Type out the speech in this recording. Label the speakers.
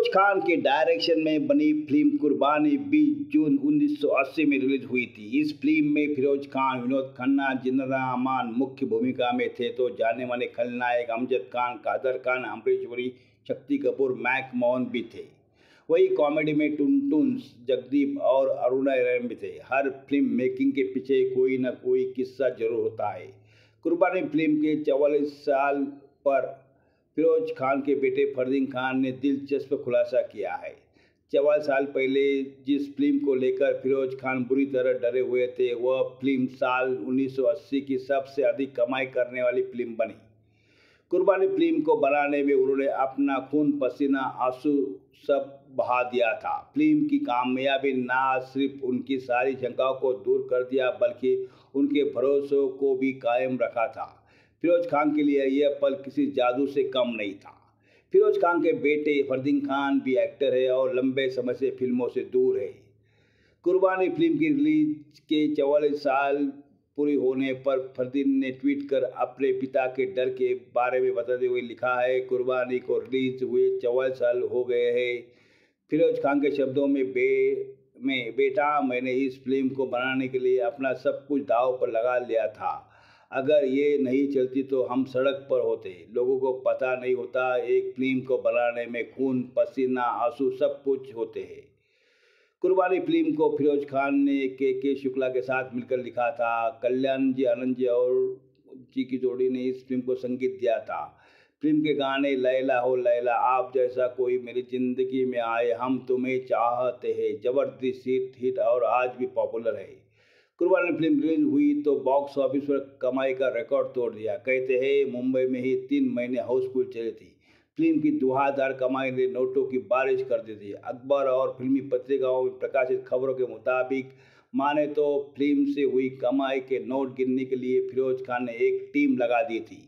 Speaker 1: फिरोज खान के डायरेक्शन में बनी फ़िल्म कुर्बानी 20 जून 1980 में रिलीज़ हुई थी। इस फ़िल्म में फिरोज खान, विनोद खन्ना जिन्ना अमान मुख्य भूमिका में थे। तो जाने माने खलनायक अमजद खान, कादर खान अमरीश्वरी शक्ति कपूर, मैक मोहन भी थे। वही कॉमेडी में टुनटुन्स जगदीप और अरुणा रैन भी थे। हर फ़िल्म मेकिंग के पीछे कोई ना कोई किस्सा ज़रूर होता है। कुर्बानी फ़िल्म के चवालीस साल पर फिरोज खान के बेटे फरदीन खान ने दिलचस्प खुलासा किया है। चवालीस साल पहले जिस फ़िल्म को लेकर फिरोज खान बुरी तरह डरे हुए थे, वह फ़िल्म साल 1980 की सबसे अधिक कमाई करने वाली फ़िल्म बनी। कुर्बानी फ़िल्म को बनाने में उन्होंने अपना खून, पसीना, आँसू सब बहा दिया था। फ़िल्म की कामयाबी ना सिर्फ़ उनकी सारी शंकाओं को दूर कर दिया, बल्कि उनके भरोसों को भी कायम रखा था। फिरोज खान के लिए यह पल किसी जादू से कम नहीं था। फिरोज खान के बेटे फरदीन खान भी एक्टर है और लंबे समय से फ़िल्मों से दूर है। कुर्बानी फ़िल्म की रिलीज़ के चवालीस साल पूरी होने पर फरदीन ने ट्वीट कर अपने पिता के डर के बारे में बताते हुए लिखा है, कुर्बानी को रिलीज़ हुए चवालीस साल हो गए हैं। फिरोज खान के शब्दों में बे, में, बेटा, मैंने इस फ़िल्म को बनाने के लिए अपना सब कुछ दाव पर लगा लिया था। अगर ये नहीं चलती तो हम सड़क पर होते। लोगों को पता नहीं होता, एक फ़िल्म को बनाने में खून, पसीना, आँसू सब कुछ होते हैं। कुर्बानी फ़िल्म को फिरोज खान ने के के शुक्ला के साथ मिलकर लिखा था, कल्याण जी, आनंद जी और जी की जोड़ी ने इस फ़िल्म को संगीत दिया था। फ़िल्म के गाने, लैला हो लैला, आप जैसा कोई मेरी ज़िंदगी में आए, हम तुम्हें चाहते हैं। ज़बरदस्त हिट हिट और आज भी पॉपुलर है। कुर्बानी फ़िल्म रिलीज़ हुई तो बॉक्स ऑफ़िस पर कमाई का रिकॉर्ड तोड़ दिया। कहते हैं, मुंबई में ही तीन महीने हाउसफुल चली थी। फ़िल्म की दुहादार कमाई ने नोटों की बारिश कर दी थी। अखबार और फिल्मी पत्रिकाओं में प्रकाशित खबरों के मुताबिक, माने तो फ़िल्म से हुई कमाई के नोट गिनने के लिए फिरोज खान ने एक टीम लगा दी थी।